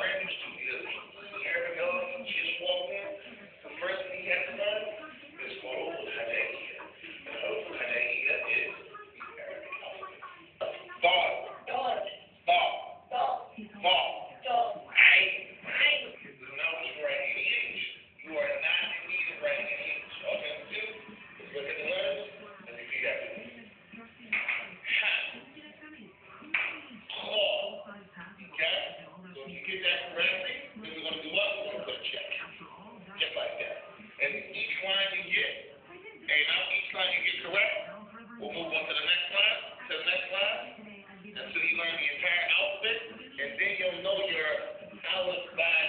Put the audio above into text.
Brandon slide you get correct, we'll move on to the next slide, to the next slide, until you learn the entire outfit, and then you'll know your alphabet.